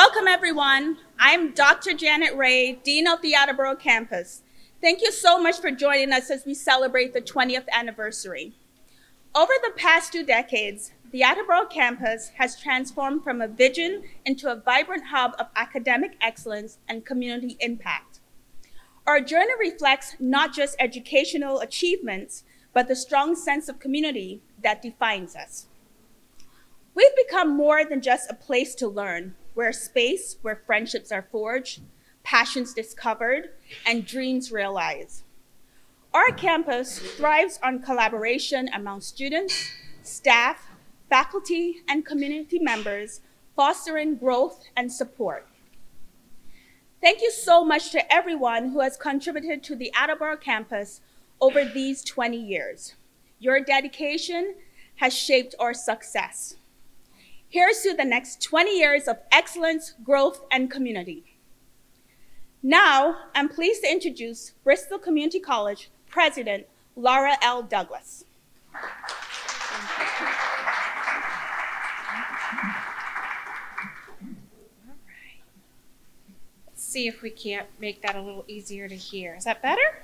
Welcome, everyone. I'm Dr. Janet Ray, Dean of the Attleboro campus. Thank you so much for joining us as we celebrate the 20th anniversary. Over the past two decades, the Attleboro campus has transformed from a vision into a vibrant hub of academic excellence and community impact. Our journey reflects not just educational achievements, but the strong sense of community that defines us. We've become more than just a place to learn. We're a space where friendships are forged, passions discovered, and dreams realized. Our campus thrives on collaboration among students, staff, faculty, and community members, fostering growth and support. Thank you so much to everyone who has contributed to the Attleboro campus over these 20 years. Your dedication has shaped our success. Here's to the next 20 years of excellence, growth, and community. Now, I'm pleased to introduce Bristol Community College President Laura L. Douglas. Let's see if we can't make that a little easier to hear. Is that better?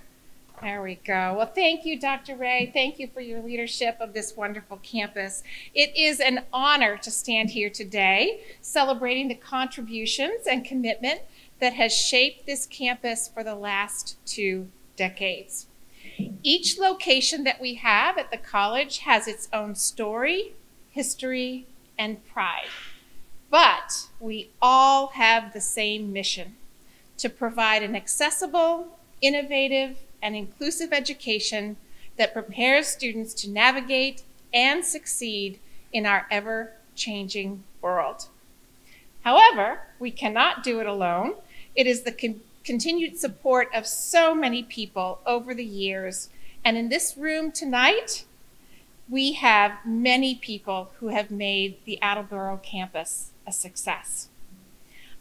There we go. Well, thank you, Dr. Ray. Thank you for your leadership of this wonderful campus. It is an honor to stand here today celebrating the contributions and commitment that has shaped this campus for the last two decades. Each location that we have at the college has its own story, history, and pride. But we all have the same mission to provide an accessible, innovative, and inclusive education that prepares students to navigate and succeed in our ever changing world. However, we cannot do it alone. It is the con continued support of so many people over the years. And in this room tonight, we have many people who have made the Attleboro campus a success.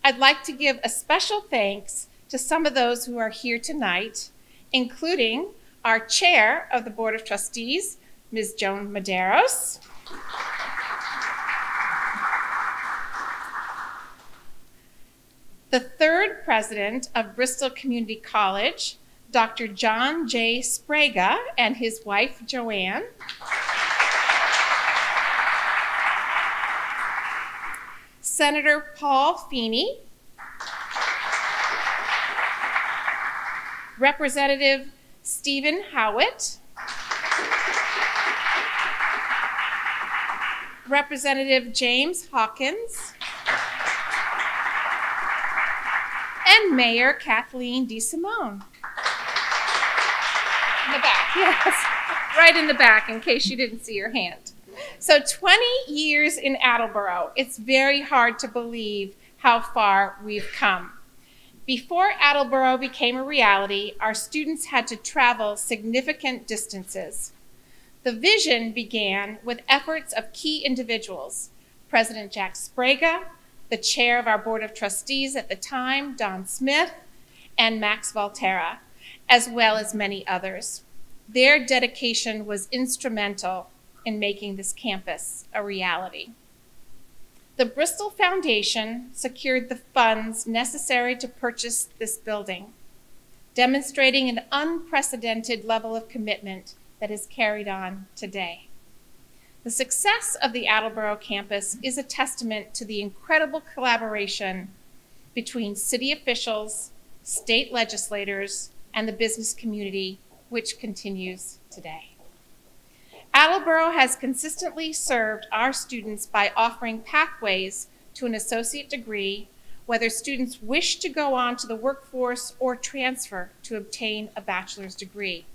I'd like to give a special thanks to some of those who are here tonight including our chair of the Board of Trustees, Ms. Joan Medeiros, The third president of Bristol Community College, Dr. John J. Sbrega, and his wife, Joanne. Senator Paul Feeney, Representative Steven Howitt, Representative James Hawkins, and Mayor Cathleen DeSimone. In the back, yes, right in the back in case you didn't see your hand. So 20 years in Attleboro, it's very hard to believe how far we've come. Before Attleboro became a reality, our students had to travel significant distances. The vision began with efforts of key individuals, President Jack Sbrega, the chair of our Board of Trustees at the time, Don Smith, and Max Volterra, as well as many others. Their dedication was instrumental in making this campus a reality. The Bristol Foundation secured the funds necessary to purchase this building, demonstrating an unprecedented level of commitment that is carried on today. The success of the Attleboro campus is a testament to the incredible collaboration between city officials, state legislators, and the business community, which continues today. Attleboro has consistently served our students by offering pathways to an associate degree, whether students wish to go on to the workforce or transfer to obtain a bachelor's degree.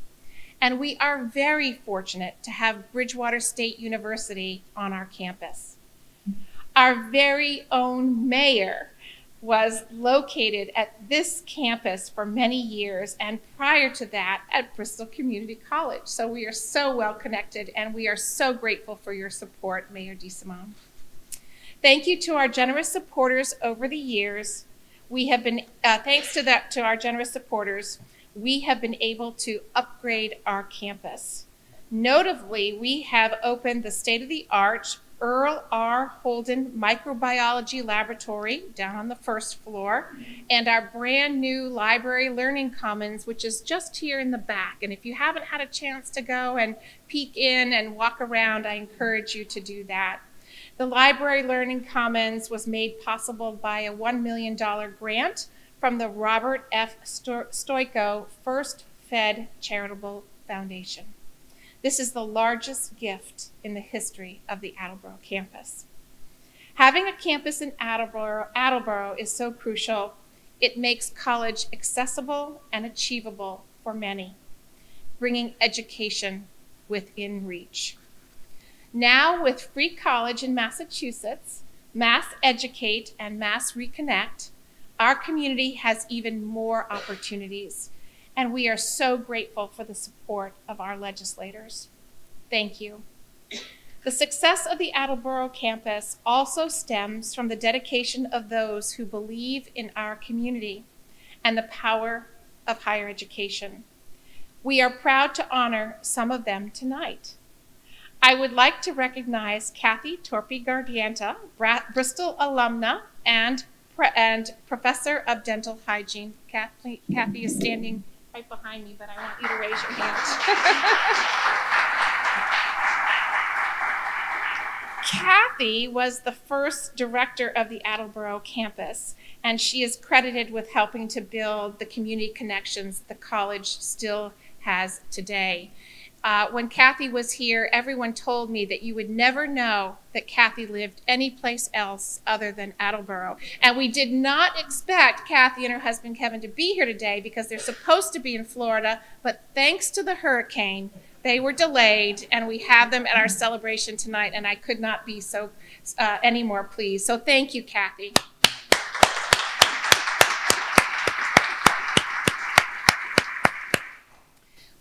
And we are very fortunate to have Bridgewater State University on our campus. Our very own mayor was located at this campus for many years and prior to that at Bristol Community College. So we are so well connected and we are so grateful for your support, Mayor DeSimone. Thank you to our generous supporters over the years. We have been, uh, thanks to that, to our generous supporters, we have been able to upgrade our campus. Notably, we have opened the state-of-the-art Earl R. Holden Microbiology Laboratory down on the first floor, and our brand new Library Learning Commons, which is just here in the back. And if you haven't had a chance to go and peek in and walk around, I encourage you to do that. The Library Learning Commons was made possible by a $1 million grant from the Robert F. Stoico First Fed Charitable Foundation. This is the largest gift in the history of the Attleboro campus. Having a campus in Attleboro, Attleboro is so crucial. It makes college accessible and achievable for many, bringing education within reach. Now, with free college in Massachusetts, Mass Educate, and Mass Reconnect, our community has even more opportunities and we are so grateful for the support of our legislators. Thank you. The success of the Attleboro campus also stems from the dedication of those who believe in our community and the power of higher education. We are proud to honor some of them tonight. I would like to recognize Kathy Torpy Garganta, Bristol alumna and, and professor of dental hygiene. Kathy, Kathy is standing right behind me, but I want you to raise your hand. Kathy was the first director of the Attleboro campus, and she is credited with helping to build the community connections the college still has today. Uh, when Kathy was here, everyone told me that you would never know that Kathy lived anyplace else other than Attleboro. And we did not expect Kathy and her husband Kevin to be here today because they're supposed to be in Florida, but thanks to the hurricane, they were delayed, and we have them at our celebration tonight, and I could not be so uh, any more pleased. So thank you, Kathy.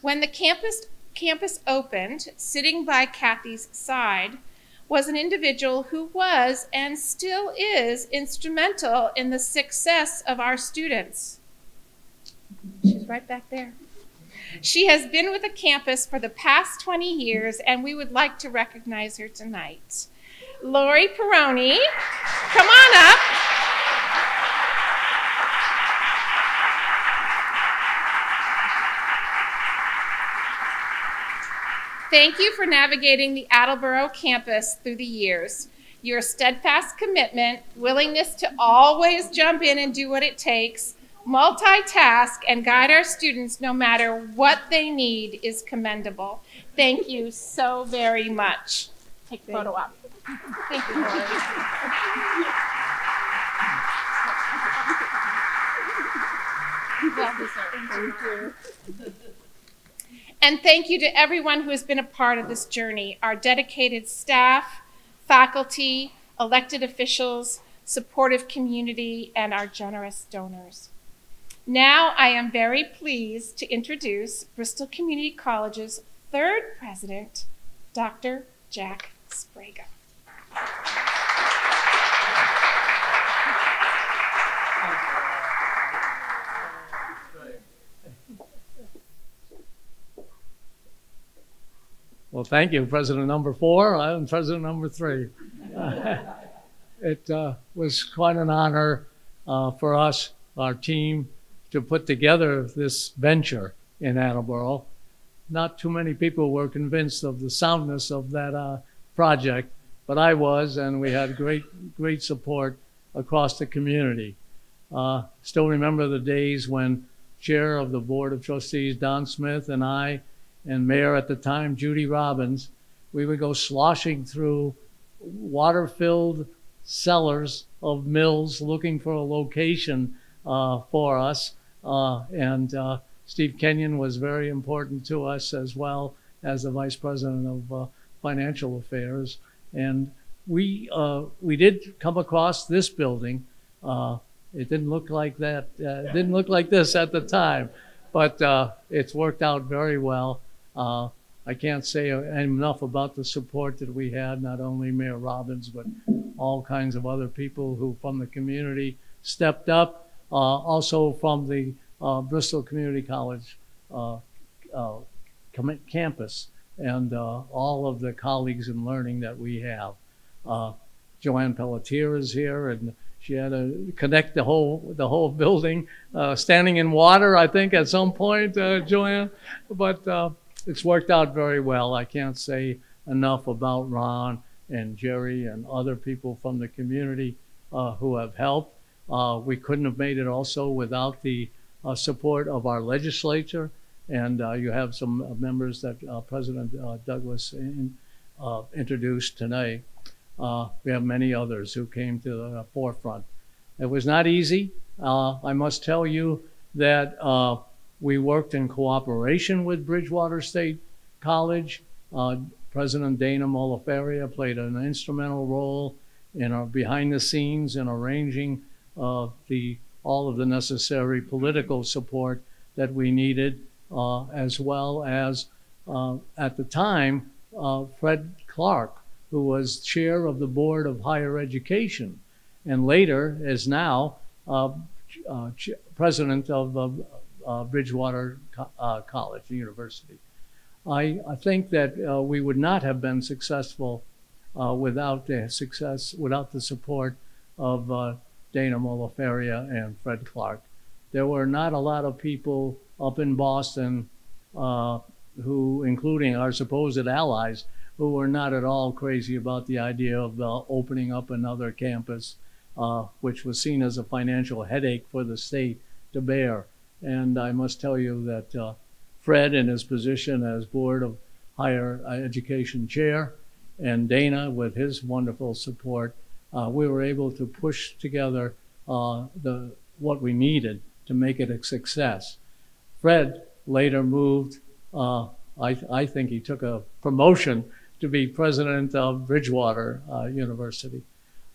When the campus campus opened, sitting by Kathy's side, was an individual who was and still is instrumental in the success of our students. She's right back there. She has been with the campus for the past 20 years, and we would like to recognize her tonight. Lori Peroni, come on up. Thank you for navigating the Attleboro campus through the years. Your steadfast commitment, willingness to always jump in and do what it takes, multitask, and guide our students no matter what they need is commendable. Thank you so very much. Take the photo up. Thank you, Lori. well deserved. Thank you. And thank you to everyone who has been a part of this journey, our dedicated staff, faculty, elected officials, supportive community, and our generous donors. Now I am very pleased to introduce Bristol Community College's third president, Dr. Jack Sbrega. Well, thank you, President number four. I'm President number three. it uh, was quite an honor uh, for us, our team, to put together this venture in Attleboro. Not too many people were convinced of the soundness of that uh, project, but I was, and we had great, great support across the community. Uh, still remember the days when Chair of the Board of Trustees Don Smith and I and mayor at the time, Judy Robbins, we would go sloshing through water filled cellars of mills looking for a location uh, for us. Uh, and uh, Steve Kenyon was very important to us as well as the vice president of uh, financial affairs. And we, uh, we did come across this building. Uh, it didn't look like that, it didn't look like this at the time, but it's worked out very well. Uh, I can't say enough about the support that we had, not only Mayor Robbins, but all kinds of other people who from the community stepped up, uh, also from the uh, Bristol Community College uh, uh, campus and uh, all of the colleagues in learning that we have. Joanne Pelletier is here, and she had to connect the whole the whole building, uh, standing in water, I think, at some point, uh, Joanne. But uh, it's worked out very well. I can't say enough about Ron and Jerry and other people from the community uh, who have helped. Uh, we couldn't have made it also without the uh, support of our legislature. And uh, you have some uh, members that uh, President Douglas in, introduced tonight. Uh, we have many others who came to the forefront. It was not easy. I must tell you that we worked in cooperation with Bridgewater State College. Uh, President Dana Mohler-Faria played an instrumental role in our behind the scenes in arranging uh, the all of the necessary political support that we needed, uh, as well as uh, at the time uh, Fred Clark, who was chair of the board of higher education, and later is now uh, uh, president of uh, Bridgewater Co- uh, College University. I, I think that uh, we would not have been successful uh, without the success, without the support of uh, Dana Mohler-Faria and Fred Clark. There were not a lot of people up in Boston uh, who, including our supposed allies, who were not at all crazy about the idea of opening up another campus, which was seen as a financial headache for the state to bear. And I must tell you that uh, Fred, in his position as Board of Higher Education Chair, and Dana, with his wonderful support, uh, we were able to push together uh, the what we needed to make it a success. Fred later moved. Uh, I, I think he took a promotion to be president of Bridgewater uh, University.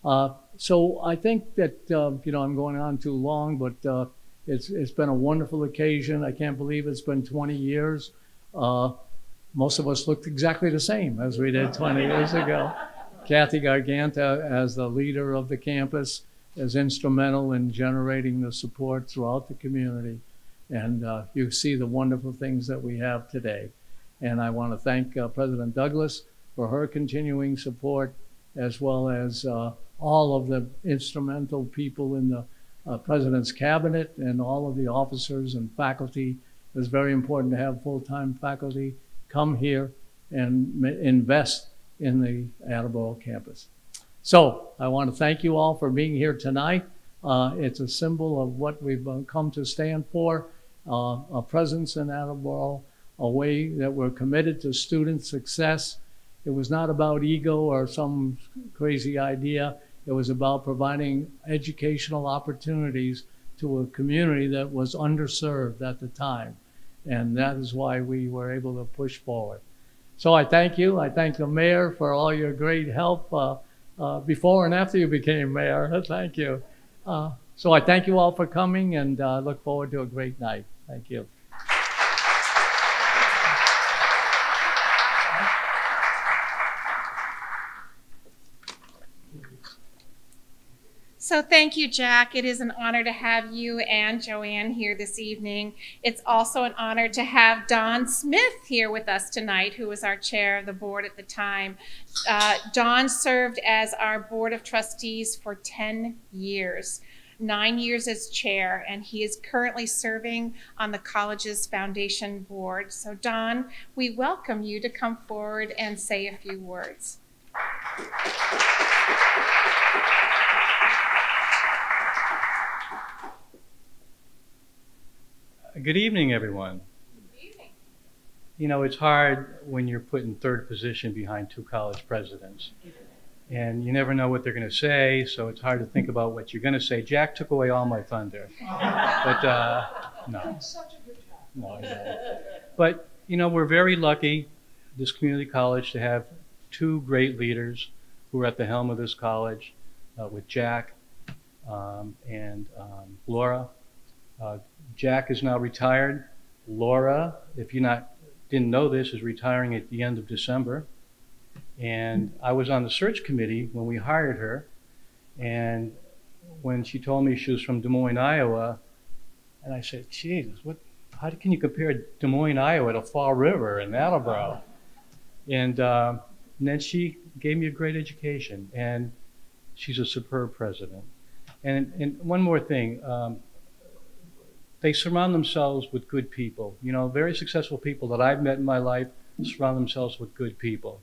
Uh, so I think that uh, you know I'm going on too long, but uh, it's it's been a wonderful occasion. I can't believe it's been 20 years. Uh, most of us looked exactly the same as we did 20 years ago. Kathy Garganta, as the leader of the campus, is instrumental in generating the support throughout the community. And uh, you see the wonderful things that we have today. And I want to thank uh, President Douglas for her continuing support, as well as uh, all of the instrumental people in the uh, President's cabinet and all of the officers and faculty. It's very important to have full-time faculty come here and invest in the Attleboro campus. So I want to thank you all for being here tonight. Uh, it's a symbol of what we've uh, come to stand for, uh, a presence in Attleboro, a way that we're committed to student success. It was not about ego or some crazy idea. It was about providing educational opportunities to a community that was underserved at the time. And that is why we were able to push forward. So I thank you. I thank the mayor for all your great help uh, uh, before and after you became mayor. Thank you. Uh, so I thank you all for coming and uh, look forward to a great night. Thank you. So thank you, Jack. It is an honor to have you and Joanne here this evening. It's also an honor to have Don Smith here with us tonight, who was our chair of the board at the time. Uh, Don served as our board of trustees for 10 years, nine years as chair, and he is currently serving on the college's foundation board. So, Don, we welcome you to come forward and say a few words. Good evening, everyone. You know, it's hard when you're put in third position behind two college presidents. And you never know what they're going to say, so it's hard to think about what you're going to say. Jack took away all my thunder. But uh, no. No, didn't. But, you know, we're very lucky, this community college, to have two great leaders who are at the helm of this college uh, with Jack um, and um, Laura. Uh, Jack is now retired. Laura, if you not didn't know this, is retiring at the end of December. And I was on the search committee when we hired her. And when she told me she was from Des Moines, Iowa, and I said, Jesus, what, how can you compare Des Moines, Iowa to Fall River and Attleboro? And uh, And then she gave me a great education, and she's a superb president. And, and one more thing, um, they surround themselves with good people. You know, very successful people that I've met in my life surround themselves with good people.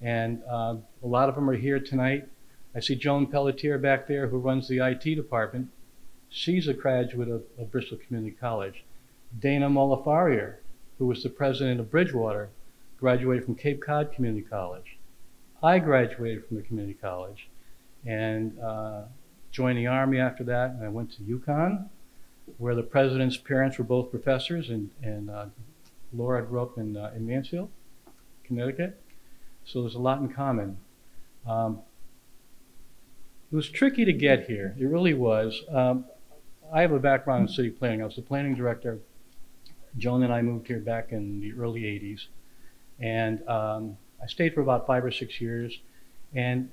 And uh, a lot of them are here tonight. I see Joan Pelletier back there who runs the IT department. She's a graduate of, of Bristol Community College. Dana Mohler-Faria, who was the president of Bridgewater, graduated from Cape Cod Community College. I graduated from the community college and uh, joined the Army after that. And I went to UConn, where the president's parents were both professors. And, and uh, Laura grew up in, uh, in Mansfield, Connecticut. So there's a lot in common. Um, it was tricky to get here. It really was. Um, I have a background in city planning. I was the planning director. Joan and I moved here back in the early 80s. And um, I stayed for about five or six years. And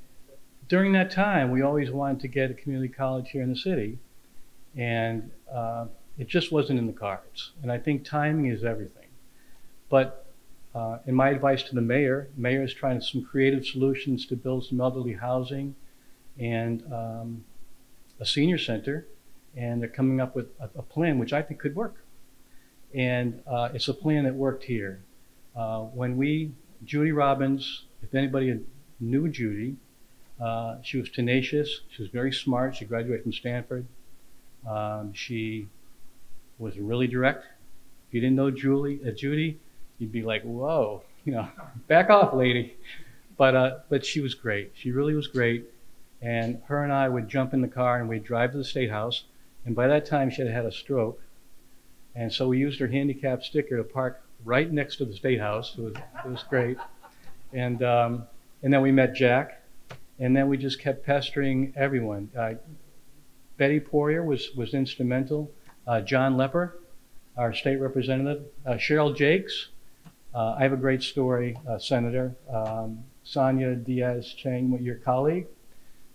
during that time, we always wanted to get a community college here in the city. And uh, it just wasn't in the cards. And I think timing is everything. But uh, in my advice to the mayor, the mayor is trying some creative solutions to build some elderly housing and um, a senior center, and they're coming up with a, a plan which I think could work. And uh, it's a plan that worked here. Uh, when we, Judy Robbins, if anybody knew Judy, uh, she was tenacious. She was very smart. She graduated from Stanford. Um, she was really direct. If you didn't know Julie, uh, Judy, you'd be like, "Whoa, you know, back off, lady." But uh, but she was great. She really was great. And her and I would jump in the car and we'd drive to the State House. And by that time, she had had a stroke. And so we used her handicap sticker to park right next to the State House. It was, it was great. And, um, and then we met Jack. And then we just kept pestering everyone. Uh, Betty Poirier was, was instrumental. Uh, John Lepper, our state representative. Uh, Cheryl Jacques. Uh, I have a great story, uh, Senator. Um, Sonia Diaz Chang, your colleague.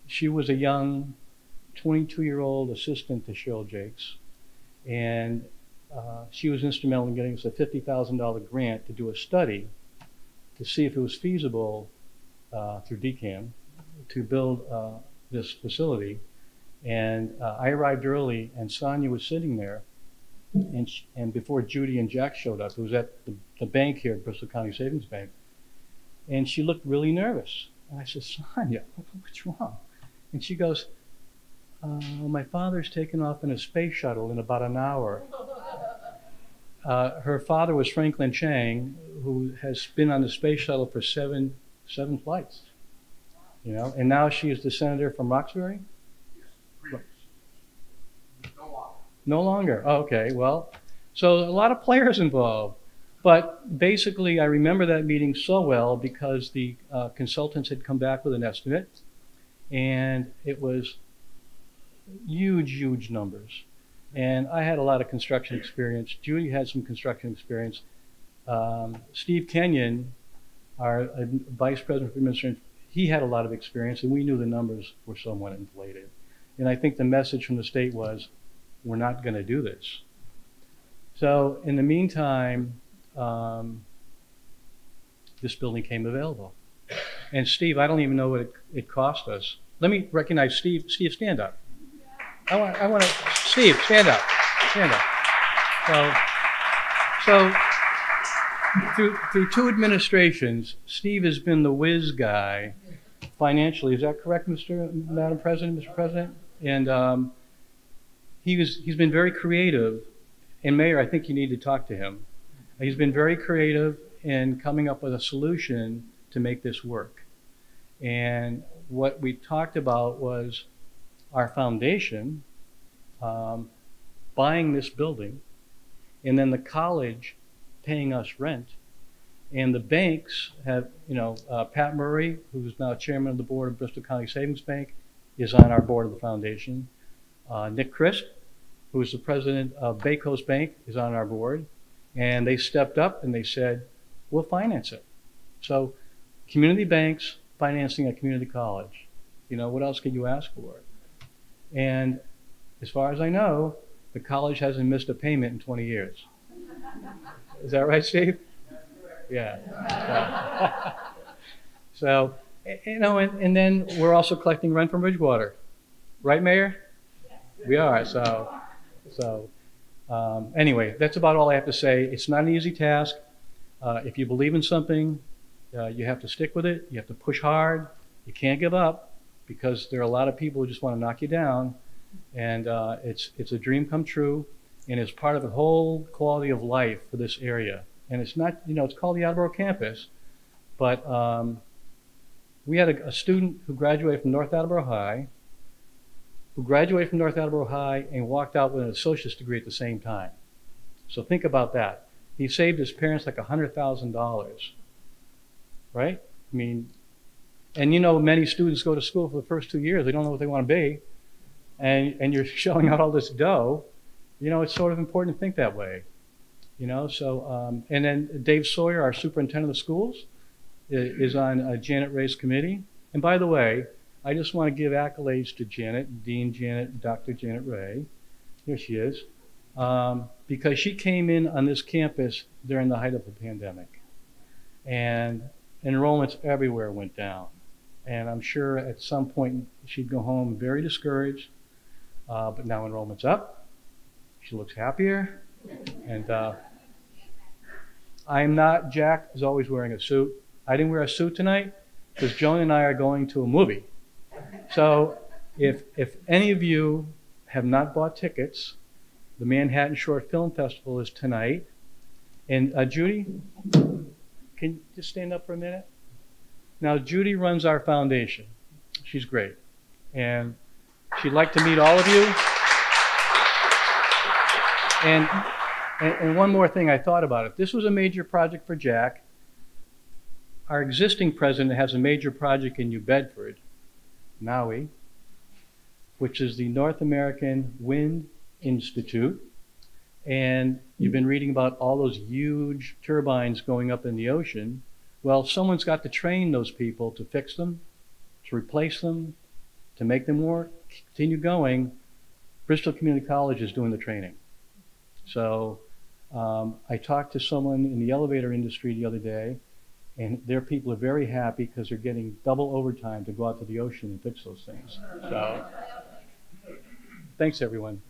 She was a young 22 year old assistant to Cheryl Jacques. And uh, she was instrumental in getting us a $50,000 grant to do a study to see if it was feasible through DCAM to build this facility. And uh, I arrived early, and Sonia was sitting there. And, she, and before Judy and Jack showed up, it was at the, the bank here, Bristol County Savings Bank. And she looked really nervous. And I said, Sonia, what's wrong? And she goes, uh, My father's taking off in a space shuttle in about an hour. Uh, her father was Franklin Chang, who has been on the space shuttle for seven seven flights. You know, and now she is the senator from Roxbury. No longer. No longer. Oh, okay. Well, so a lot of players involved. But basically, I remember that meeting so well because the uh, consultants had come back with an estimate, and it was huge, huge numbers. And I had a lot of construction experience. Judy had some construction experience. Um, Steve Kenyon, our uh, vice president for administration, he had a lot of experience, and we knew the numbers were somewhat inflated. And I think the message from the state was, we're not going to do this. So in the meantime, um, this building came available. And Steve, I don't even know what it, it cost us. Let me recognize Steve. Steve, stand up. I want, I want to, Steve, stand up, stand up. So, so through, through two administrations, Steve has been the whiz guy financially. Is that correct, Mr. Madam President, Mr. President? And um, he was, he's been very creative. And Mayor, I think you need to talk to him. He's been very creative in coming up with a solution to make this work. And what we talked about was our foundation um, buying this building, and then the college paying us rent. And the banks have, you know, uh, Pat Murray, who's now chairman of the board of Bristol County Savings Bank, is on our board of the foundation. Uh, Nick Christ, who is the president of Bay Coast Bank, is on our board. And they stepped up and they said, we'll finance it. So, community banks financing a community college. You know, what else could you ask for? And as far as I know, the college hasn't missed a payment in 20 years. Is that right, Steve? Yeah. So, y- you know, and, and then we're also collecting rent from Bridgewater. Right, Mayor? We are, so, so, um, anyway, that's about all I have to say. It's not an easy task. Uh, if you believe in something, uh, you have to stick with it. You have to push hard. You can't give up because there are a lot of people who just want to knock you down. And uh, it's, it's a dream come true and it's part of the whole quality of life for this area. And it's not, you know, it's called the Attleboro campus, but um, we had a, a student who graduated from North Attleboro High, who graduated from North Attleboro High and walked out with an associate's degree at the same time. So think about that. He saved his parents like $100,000, right? I mean, and you know, many students go to school for the first two years, they don't know what they want to be, and, and you're shelling out all this dough. You know, it's sort of important to think that way. You know, so, um, and then Dave Sawyer, our superintendent of schools, is on uh, Janet Ray's committee. And by the way, I just want to give accolades to Janet, Dean Janet, Dr. Janet Ray. Here she is. Um, because she came in on this campus during the height of the pandemic. And enrollments everywhere went down. And I'm sure at some point she'd go home very discouraged. Uh, but now enrollment's up. She looks happier. And uh, I am not, Jack is always wearing a suit. I didn't wear a suit tonight because Joan and I are going to a movie. So if, if any of you have not bought tickets, the Manhattan Short Film Festival is tonight. And uh, Judy, can you just stand up for a minute? Now, Judy runs our foundation. She's great. And she'd like to meet all of you. And, and, and one more thing I thought about it. This was a major project for Jack. Our existing president has a major project in New Bedford, Maui, which is the North American Wind Institute. And you've been reading about all those huge turbines going up in the ocean. Well, someone's got to train those people to fix them, to replace them, to make them work, continue going. Bristol Community College is doing the training. So um, I talked to someone in the elevator industry the other day, and their people are very happy because they're getting double overtime to go out to the ocean and fix those things. So thanks, everyone.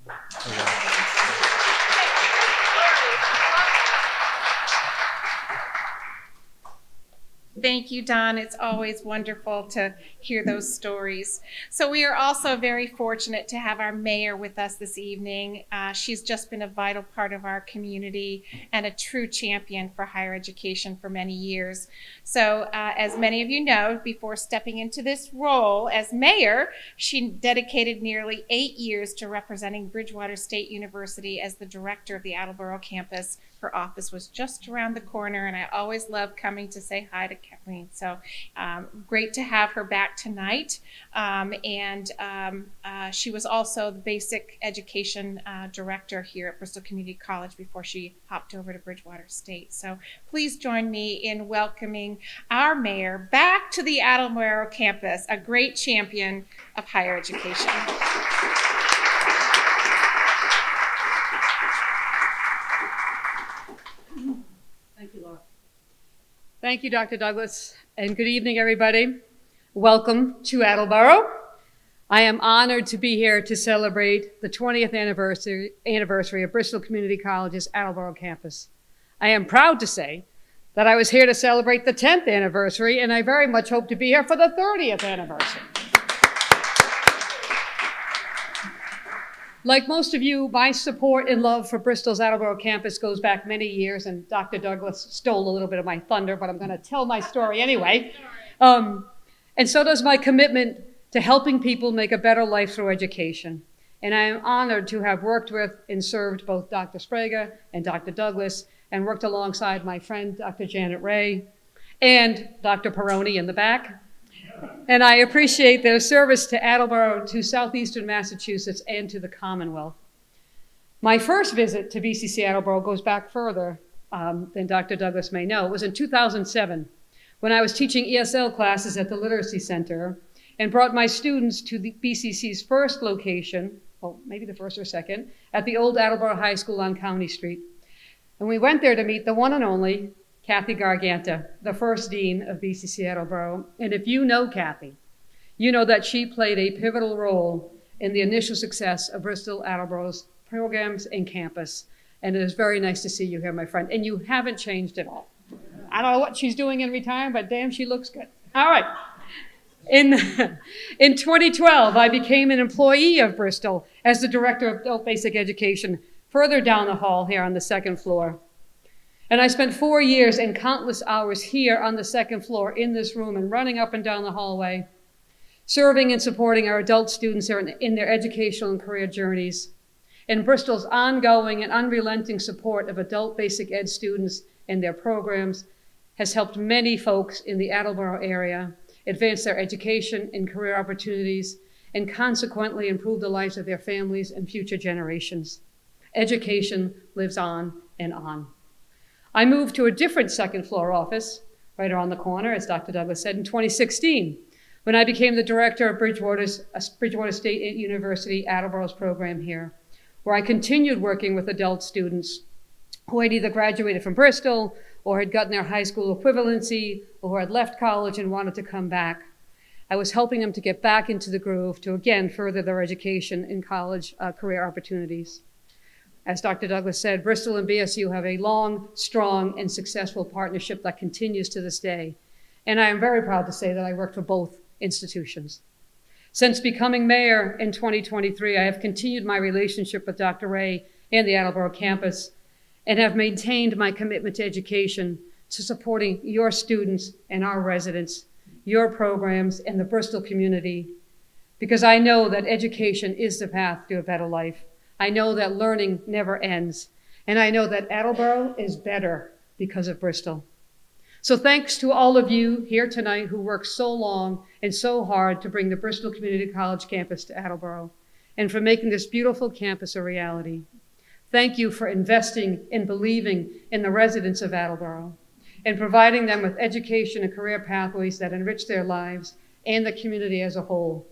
Thank you, Don. It's always wonderful to hear those stories. So, we are also very fortunate to have our mayor with us this evening. Uh, she's just been a vital part of our community and a true champion for higher education for many years. So, uh, as many of you know, before stepping into this role as mayor, she dedicated nearly eight years to representing Bridgewater State University as the director of the Attleboro campus. Her office was just around the corner, and I always love coming to say hi to Cathleen. So um, great to have her back tonight. Um, and um, uh, she was also the basic education uh, director here at Bristol Community College before she hopped over to Bridgewater State. So please join me in welcoming our mayor back to the Attleboro campus, a great champion of higher education. Thank you, Laura. Thank you, Dr. Douglas, and good evening, everybody. Welcome to Attleboro. I am honored to be here to celebrate the 20th anniversary, anniversary of Bristol Community College's Attleboro campus. I am proud to say that I was here to celebrate the 10th anniversary, and I very much hope to be here for the 30th anniversary. Like most of you, my support and love for Bristol's Attleboro campus goes back many years, and Dr. Douglas stole a little bit of my thunder, but I'm going to tell my story anyway. Um, and so does my commitment to helping people make a better life through education. And I am honored to have worked with and served both Dr. Sbrega and Dr. Douglas, and worked alongside my friend, Dr. Janet Ray, and Dr. Peroni in the back. And I appreciate their service to Attleboro, to southeastern Massachusetts, and to the Commonwealth. My first visit to BCC Attleboro goes back further um, than Dr. Douglas may know. It was in 2007 when I was teaching ESL classes at the Literacy Center and brought my students to the BCC's first location, well, maybe the first or second, at the old Attleboro High School on County Street. And we went there to meet the one and only Kathy Garganta, the first dean of BCC Attleboro. And if you know Kathy, you know that she played a pivotal role in the initial success of Bristol Attleboro's programs and campus. And it is very nice to see you here, my friend. And you haven't changed at all. I don't know what she's doing in retirement, but damn, she looks good. All right. In, in 2012, I became an employee of Bristol as the director of adult basic education, further down the hall here on the second floor. And I spent four years and countless hours here on the second floor in this room and running up and down the hallway, serving and supporting our adult students in their educational and career journeys. And Bristol's ongoing and unrelenting support of adult basic ed students and their programs has helped many folks in the Attleboro area advance their education and career opportunities, and consequently improve the lives of their families and future generations. Education lives on and on. I moved to a different second floor office right around the corner, as Dr. Douglas said, in 2016, when I became the director of Bridgewater's, uh, Bridgewater State University Attleboro's program here, where I continued working with adult students who had either graduated from Bristol or had gotten their high school equivalency or who had left college and wanted to come back. I was helping them to get back into the groove to again further their education in college uh, career opportunities. As Dr. Douglas said, Bristol and BSU have a long, strong, and successful partnership that continues to this day. And I am very proud to say that I worked for both institutions. Since becoming mayor in 2023, I have continued my relationship with Dr. Ray and the Attleboro campus and have maintained my commitment to education, to supporting your students and our residents, your programs, and the Bristol community, because I know that education is the path to a better life. I know that learning never ends, and I know that Attleboro is better because of Bristol. So thanks to all of you here tonight who worked so long and so hard to bring the Bristol Community College campus to Attleboro, and for making this beautiful campus a reality. Thank you for investing and believing in the residents of Attleboro and providing them with education and career pathways that enrich their lives and the community as a whole.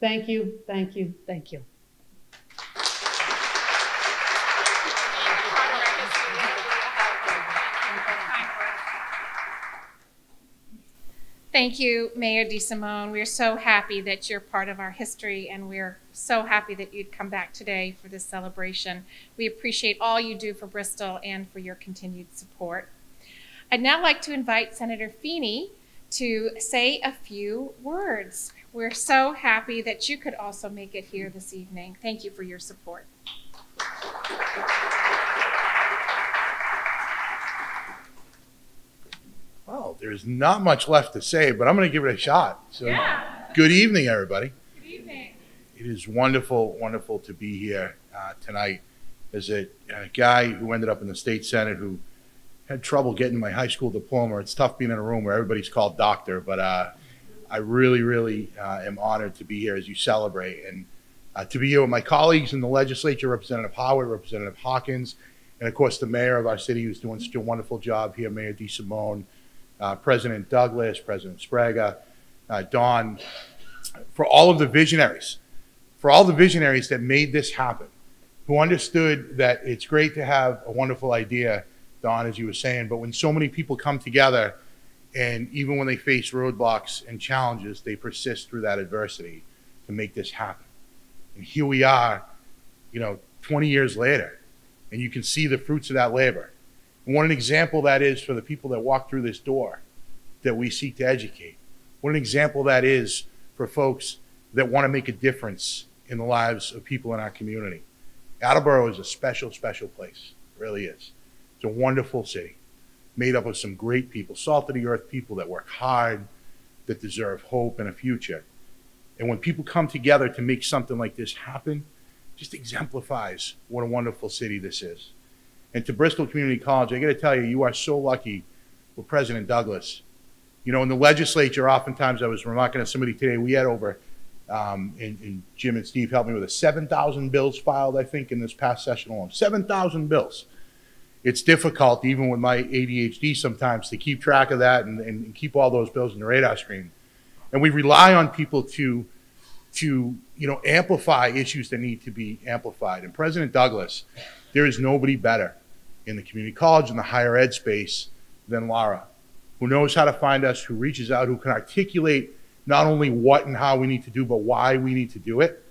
Thank you, thank you, thank you. Thank you, Mayor DeSimone. We're so happy that you're part of our history, and we're so happy that you'd come back today for this celebration. We appreciate all you do for Bristol and for your continued support. I'd now like to invite Senator Feeney to say a few words. We're so happy that you could also make it here this evening. Thank you for your support. Well, there's not much left to say, but I'm going to give it a shot. So, yeah. good evening, everybody. Good evening. It is wonderful, wonderful to be here uh, tonight. As a, a, guy who ended up in the state senate who had trouble getting my high school diploma, it's tough being in a room where everybody's called doctor. But uh, I really, really uh, am honored to be here as you celebrate and uh, to be here with my colleagues in the legislature, Representative Howitt, Representative Hawkins, and of course the mayor of our city who's doing such a wonderful job here, Mayor DeSimone uh, President Douglas, President Sbrega, uh, Don, for all of the visionaries, for all the visionaries that made this happen, who understood that it's great to have a wonderful idea, Don, as you were saying, but when so many people come together and even when they face roadblocks and challenges, they persist through that adversity to make this happen. And here we are, you know, 20 years later, and you can see the fruits of that labor. What an example that is for the people that walk through this door that we seek to educate. What an example that is for folks that want to make a difference in the lives of people in our community. Attleboro is a special, special place. It really is. It's a wonderful city made up of some great people, salt of the earth people that work hard, that deserve hope and a future. And when people come together to make something like this happen, just exemplifies what a wonderful city this is. And to Bristol Community College, I got to tell you, you are so lucky with President Douglas. You know, in the legislature, oftentimes I was remarking to somebody today, we had over, um, and, and, Jim and Steve helped me with a 7,000 bills filed, I think, in this past session alone. 7,000 bills. It's difficult, even with my ADHD sometimes, to keep track of that and, and keep all those bills in the radar screen. And we rely on people to, to you know, amplify issues that need to be amplified. And President Douglas, there is nobody better in the community college and the higher ed space than Laura, who knows how to find us, who reaches out, who can articulate not only what and how we need to do, but why we need to do it.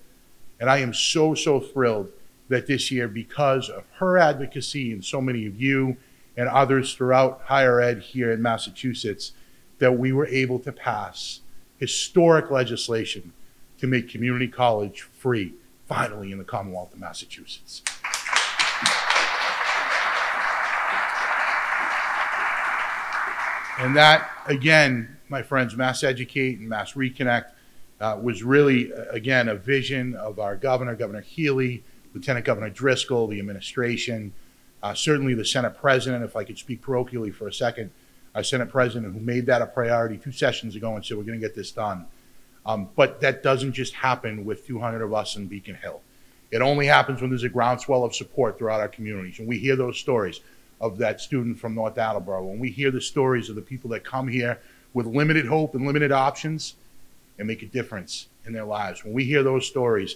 And I am so, so thrilled that this year, because of her advocacy and so many of you and others throughout higher ed here in Massachusetts, that we were able to pass historic legislation to make community college free, finally, in the Commonwealth of Massachusetts. And that, again, my friends, Mass Educate and Mass Reconnect uh, was really, uh, again, a vision of our governor, Governor Healey, Lieutenant Governor Driscoll, the administration, uh, certainly the Senate President, if I could speak parochially for a second, our Senate President who made that a priority two sessions ago and said, we're going to get this done. Um, but that doesn't just happen with 200 of us in Beacon Hill. It only happens when there's a groundswell of support throughout our communities. And we hear those stories of that student from North Attleboro, when we hear the stories of the people that come here with limited hope and limited options and make a difference in their lives, when we hear those stories,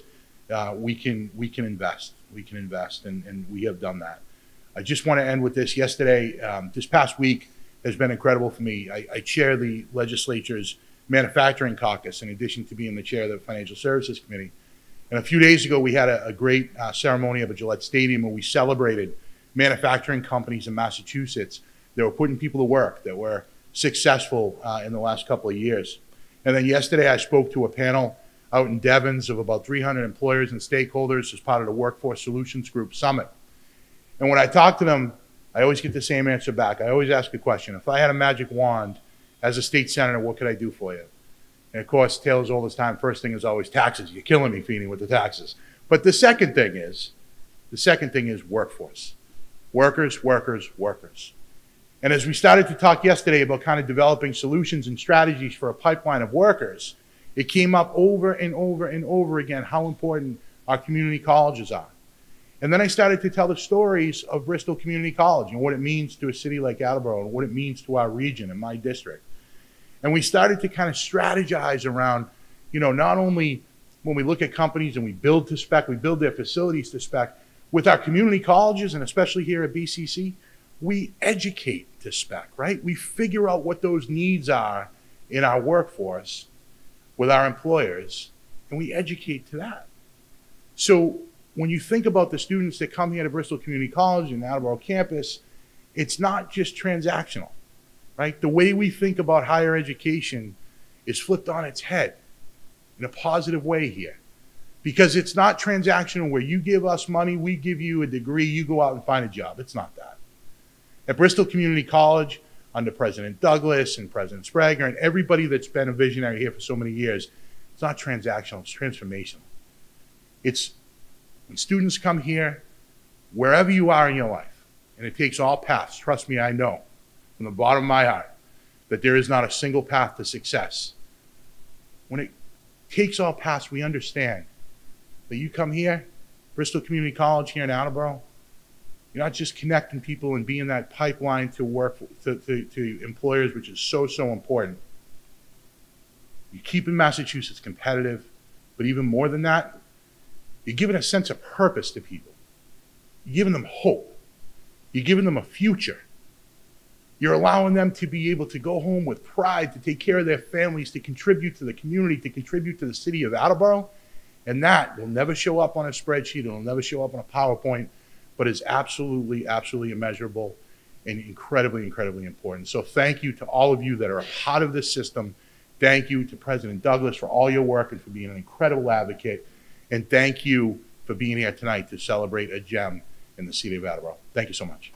uh, we can we can invest. We can invest, and, and we have done that. I just want to end with this. Yesterday, um, this past week has been incredible for me. I, I chair the legislature's manufacturing caucus in addition to being the chair of the Financial Services Committee. And a few days ago, we had a, a great uh, ceremony up at Gillette Stadium where we celebrated manufacturing companies in Massachusetts that were putting people to work, that were successful uh, in the last couple of years. And then yesterday, I spoke to a panel out in Devens of about 300 employers and stakeholders as part of the Workforce Solutions Group Summit. And when I talk to them, I always get the same answer back. I always ask a question. If I had a magic wand as a state senator, what could I do for you? And of course, Taylor's all this time, first thing is always taxes. You're killing me, Feeney, with the taxes. But the second thing is, the second thing is workforce. Workers, workers, workers. And as we started to talk yesterday about kind of developing solutions and strategies for a pipeline of workers, it came up over and over and over again how important our community colleges are. And then I started to tell the stories of Bristol Community College and what it means to a city like Attleboro and what it means to our region and my district. And we started to kind of strategize around, you know, not only when we look at companies and we build to spec, we build their facilities to spec, with our community colleges and especially here at BCC, we educate to spec, right? We figure out what those needs are in our workforce with our employers, and we educate to that. So when you think about the students that come here to Bristol Community College and Attleboro campus, it's not just transactional, right? The way we think about higher education is flipped on its head in a positive way here because it's not transactional where you give us money, we give you a degree, you go out and find a job. It's not that. At Bristol Community College, under President Douglas and President Sbrega and everybody that's been a visionary here for so many years, it's not transactional, it's transformational. It's when students come here, wherever you are in your life, and it takes all paths, trust me, I know from the bottom of my heart that there is not a single path to success. When it takes all paths, we understand that you come here, Bristol Community College here in Attleboro, you're not just connecting people and being that pipeline to work to, to, to employers, which is so, so important. You're keeping Massachusetts competitive, but even more than that, you're giving a sense of purpose to people. You're giving them hope. You're giving them a future. You're allowing them to be able to go home with pride, to take care of their families, to contribute to the community, to contribute to the city of Attleboro, and that will never show up on a spreadsheet, it'll never show up on a PowerPoint, but is absolutely, absolutely immeasurable and incredibly, incredibly important. So thank you to all of you that are a part of this system. Thank you to President Douglas for all your work and for being an incredible advocate. And thank you for being here tonight to celebrate a gem in the city of Attleboro. Thank you so much.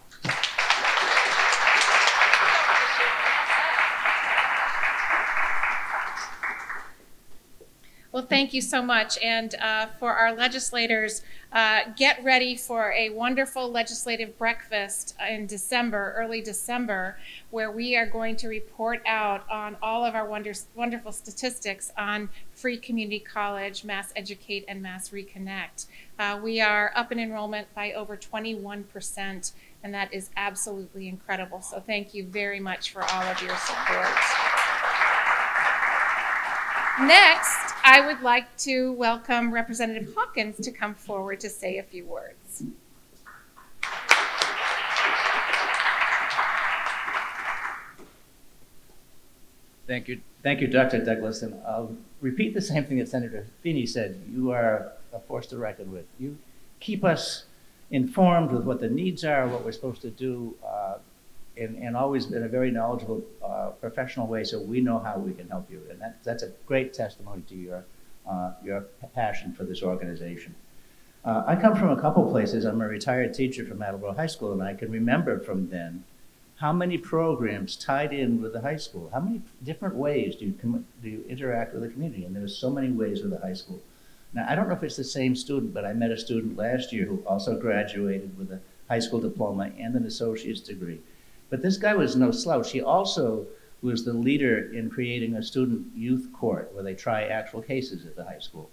Thank you so much. And uh, for our legislators, uh, get ready for a wonderful legislative breakfast in December, early December, where we are going to report out on all of our wonderful statistics on free community college, Mass Educate, and Mass Reconnect. Uh, we are up in enrollment by over 21%, and that is absolutely incredible. So thank you very much for all of your support. Next, I would like to welcome Representative Hawkins to come forward to say a few words. Thank you. Thank you, Dr. Douglas. And I'll repeat the same thing that Senator Feeney said. You are a force to reckon with. You keep us informed with what the needs are, what we're supposed to do, uh, and, always in a very knowledgeable, uh, professional way so we know how we can help you. And that, that's a great testimony to your, uh, your passion for this organization. Uh, I come from a couple places. I'm a retired teacher from Attleboro High School, and I can remember from then how many programs tied in with the high school. How many different ways do you, do you interact with the community? And there's so many ways with the high school. Now, I don't know if it's the same student, but I met a student last year who also graduated with a high school diploma and an associate's degree. But this guy was no slouch. He also was the leader in creating a student youth court where they try actual cases at the high school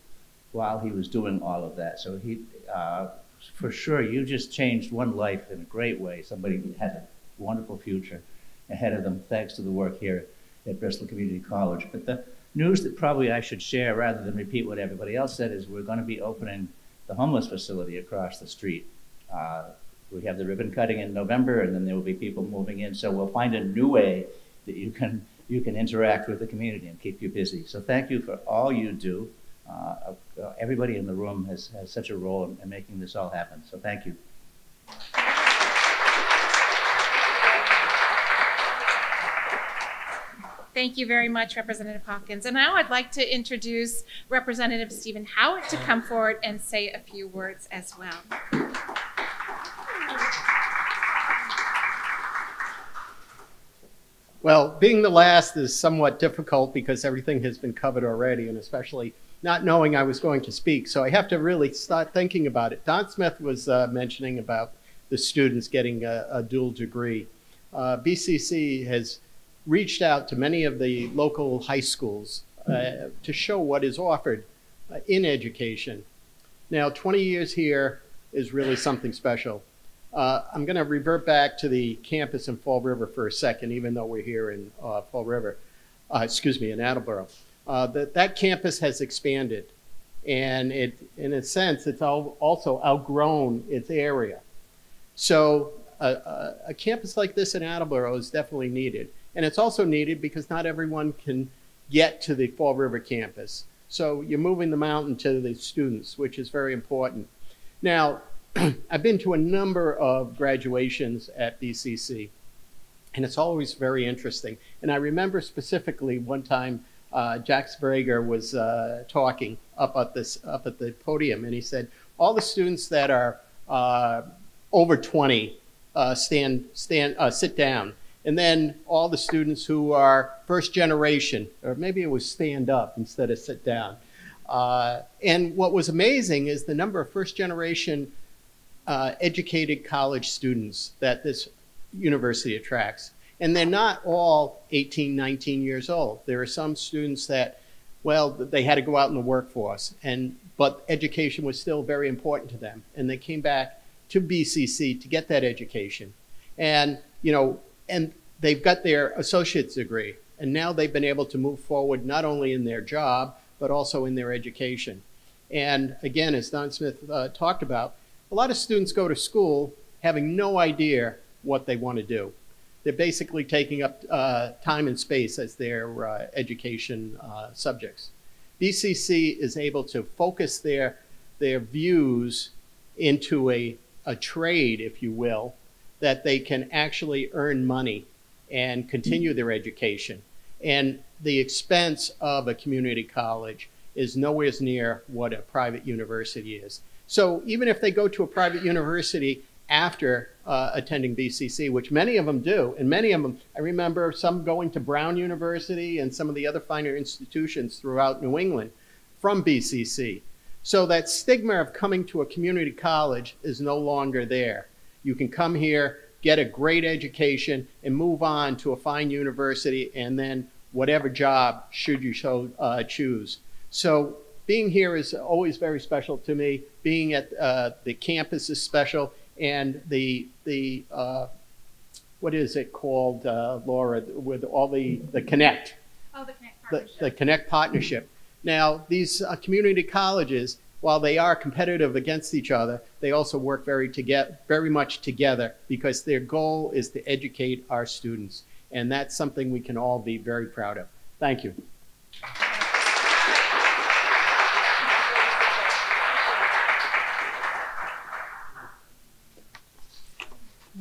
while he was doing all of that. So he, uh, for sure, you just changed one life in a great way. Somebody had a wonderful future ahead of them, thanks to the work here at Bristol Community College. But the news that probably I should share, rather than repeat what everybody else said, is we're going to be opening the homeless facility across the street. Uh, we have the ribbon cutting in November, and then there will be people moving in. So we'll find a new way that you can you can interact with the community and keep you busy. So thank you for all you do. Uh, uh, everybody in the room has, has such a role in, in making this all happen. So thank you. Thank you very much, Representative Hawkins. And now I'd like to introduce Representative Steven Howitt to come forward and say a few words as well. Well, being the last is somewhat difficult because everything has been covered already, and especially not knowing I was going to speak. So I have to really start thinking about it. Don Smith was uh, mentioning about the students getting a, a dual degree. Uh, BCC has reached out to many of the local high schools uh, to show what is offered uh, in education. Now, 20 years here is really something special. Uh, I'm going to revert back to the campus in Fall River for a second, even though we're here in uh, Fall River, uh, excuse me, in Attleboro. Uh, that, that campus has expanded, and it, in a sense, it's all, also outgrown its area. So a, a, a campus like this in Attleboro is definitely needed. And it's also needed because not everyone can get to the Fall River campus. So you're moving the mountain to the students, which is very important. Now, I've been to a number of graduations at BCC, and it's always very interesting. And I remember specifically one time uh, Jack Sbrega was uh, talking up at this up at the podium, and he said all the students that are uh, over 20 uh, stand stand uh, sit down, and then all the students who are first generation, or maybe it was stand up instead of sit down. Uh, and what was amazing is the number of first generation uh, educated college students that this university attracts. And they're not all 18, 19 years old. There are some students that, well, they had to go out in the workforce, and but education was still very important to them, and they came back to BCC to get that education. And you know, and they've got their associate's degree, and now they've been able to move forward not only in their job but also in their education. And again, as Don Smith uh, talked about, a lot of students go to school having no idea what they want to do. They're basically taking up uh, time and space as their uh, education uh, subjects. BCC is able to focus their, their views into a, a trade, if you will, that they can actually earn money and continue their education. And the expense of a community college is nowhere near what a private university is. So even if they go to a private university after uh, attending BCC, which many of them do, and many of them, I remember some going to Brown University and some of the other finer institutions throughout New England from BCC. So that stigma of coming to a community college is no longer there. You can come here, get a great education, and move on to a fine university, and then whatever job should you uh, choose. So being here is always very special to me. Being at uh, the campus is special, and the the uh, what is it called, uh, Laura, with all the the Connect. Oh, the Connect Partnership. the Connect partnership. Now, these uh, community colleges, while they are competitive against each other, they also work very together, very much together, because their goal is to educate our students, and that's something we can all be very proud of. Thank you.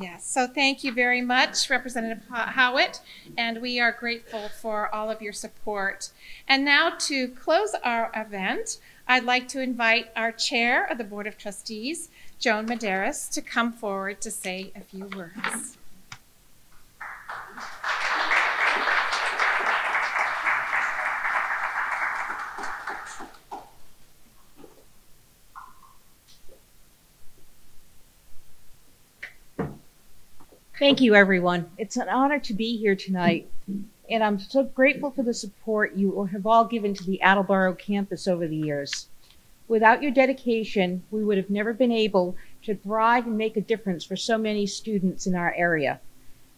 Yes, so thank you very much, Representative Howitt, and we are grateful for all of your support. And now to close our event, I'd like to invite our Chair of the Board of Trustees, Joan Medeiros, to come forward to say a few words. Thank you, everyone. It's an honor to be here tonight, and I'm so grateful for the support you have all given to the Attleboro campus over the years. Without your dedication, we would have never been able to thrive and make a difference for so many students in our area.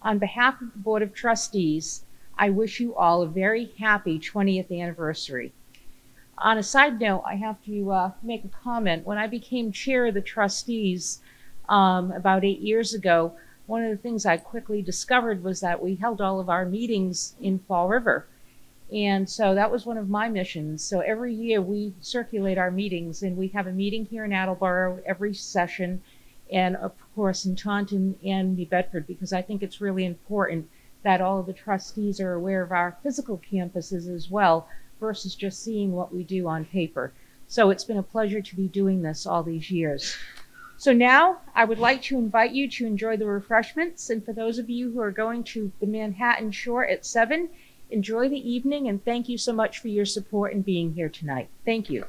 On behalf of the Board of Trustees, I wish you all a very happy 20th anniversary. On a side note, I have to uh, make a comment. When I became chair of the trustees um, about eight years ago, one of the things I quickly discovered was that we held all of our meetings in Fall River. And so that was one of my missions. So every year we circulate our meetings, and we have a meeting here in Attleboro every session, and of course in Taunton and New Bedford, because I think it's really important that all of the trustees are aware of our physical campuses as well, versus just seeing what we do on paper. So it's been a pleasure to be doing this all these years. So now I would like to invite you to enjoy the refreshments. And for those of you who are going to the Manhattan Shore at 7, enjoy the evening and thank you so much for your support and being here tonight. Thank you.